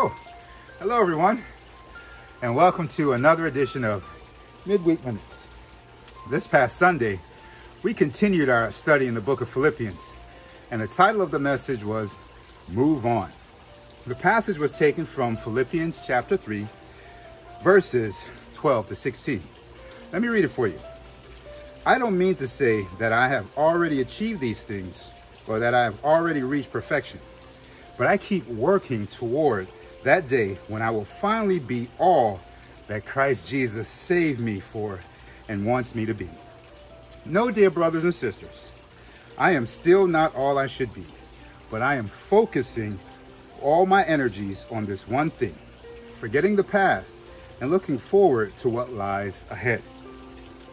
Oh, hello everyone, and welcome to another edition of Midweek Minutes. This past Sunday, we continued our study in the book of Philippians, and the title of the message was Move On. The passage was taken from Philippians chapter 3, verses 12 to 16. Let me read it for you. I don't mean to say that I have already achieved these things or that I have already reached perfection, but I keep working toward that day when I will finally be all that Christ Jesus saved me for and wants me to be. No, dear brothers and sisters, I am still not all I should be, but I am focusing all my energies on this one thing, forgetting the past and looking forward to what lies ahead.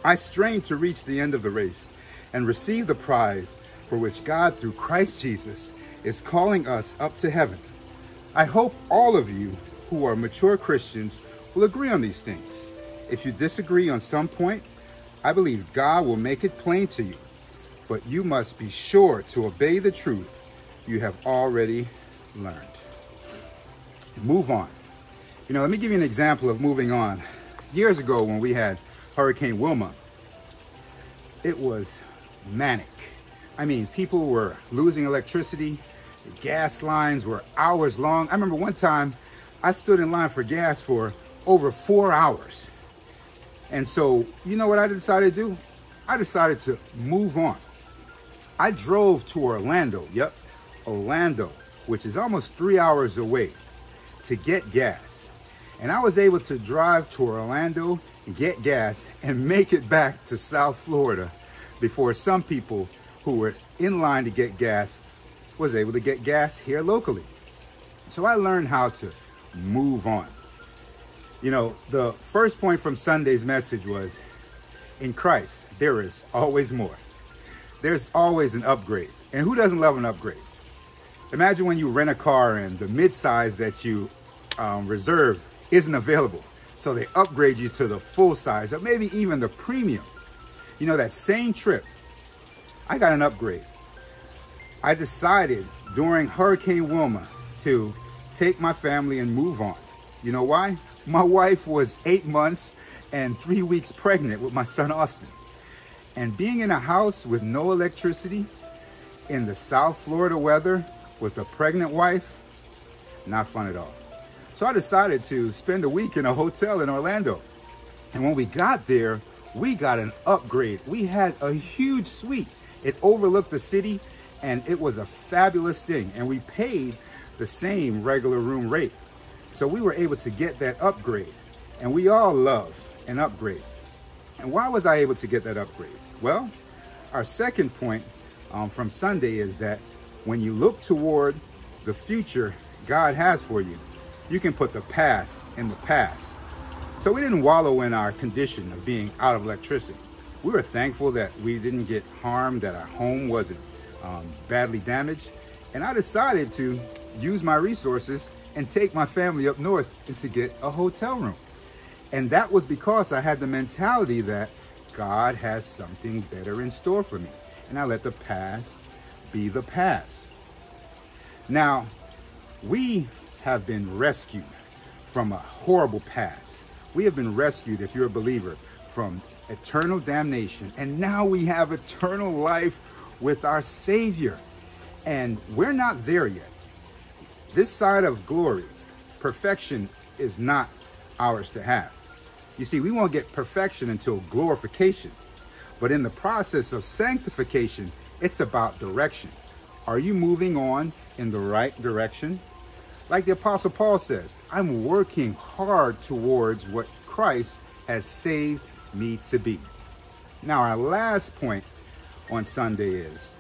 I strain to reach the end of the race and receive the prize for which God, through Christ Jesus, is calling us up to heaven. I hope all of you who are mature Christians will agree on these things. If you disagree on some point, I believe God will make it plain to you. But you must be sure to obey the truth you have already learned. Move on. You know, let me give you an example of moving on. Years ago, when we had Hurricane Wilma, it was manic. I mean, people were losing electricity. The gas lines were hours long. I remember one time I stood in line for gas for over four hours. And so, you know what I decided to do? I decided to move on. I drove to Orlando, yep, Orlando, which is almost three hours away, to get gas. And I was able to drive to Orlando, get gas, and make it back to South Florida before some people who were in line to get gas was able to get gas here locally. So I learned how to move on. You know, the first point from Sunday's message was in Christ, there is always more. There's always an upgrade. And who doesn't love an upgrade? Imagine when you rent a car and the midsize that you um, reserved isn't available. So they upgrade you to the full size or maybe even the premium. You know, that same trip, I got an upgrade. I decided during Hurricane Wilma to take my family and move on. You know why? My wife was eight months and three weeks pregnant with my son Austin. And being in a house with no electricity in the South Florida weather with a pregnant wife, not fun at all. So I decided to spend a week in a hotel in Orlando. And when we got there, we got an upgrade. We had a huge suite. It overlooked the city and it was a fabulous thing. And we paid the same regular room rate. So we were able to get that upgrade. And we all love an upgrade. And why was I able to get that upgrade? Well, our second point um, from Sunday is that when you look toward the future God has for you, you can put the past in the past. So we didn't wallow in our condition of being out of electricity. We were thankful that we didn't get harmed, that our home wasn't um, badly damaged. And I decided to use my resources and take my family up north to get a hotel room. And that was because I had the mentality that God has something better in store for me. And I let the past be the past. Now, we have been rescued from a horrible past. We have been rescued, if you're a believer, from eternal damnation. And now we have eternal life with our Savior. And we're not there yet. This side of glory, perfection is not ours to have. You see, we won't get perfection until glorification. But in the process of sanctification, it's about direction. Are you moving on in the right direction? Like the Apostle Paul says, I'm working hard towards what Christ has saved me to be. Now, our last point on Sunday is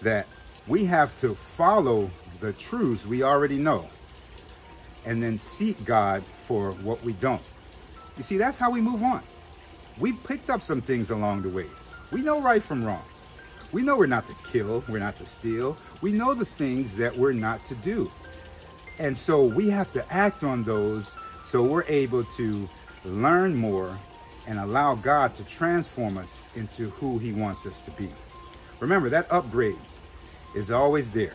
that we have to follow the truths we already know and then seek God for what we don't. You see, that's how we move on. We picked up some things along the way. We know right from wrong. We know we're not to kill, we're not to steal. We know the things that we're not to do. And so we have to act on those so we're able to learn more and allow God to transform us into who he wants us to be. Remember, that upgrade is always there.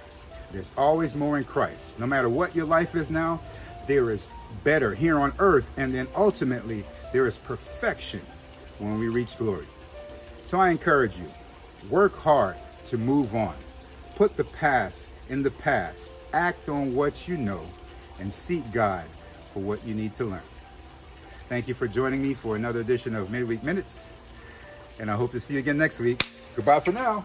There's always more in Christ. No matter what your life is now, there is better here on earth, and then ultimately there is perfection when we reach glory. So I encourage you, work hard to move on. Put the past in the past. Act on what you know and seek God for what you need to learn. Thank you for joining me for another edition of Midweek Minutes, and I hope to see you again next week. Goodbye for now.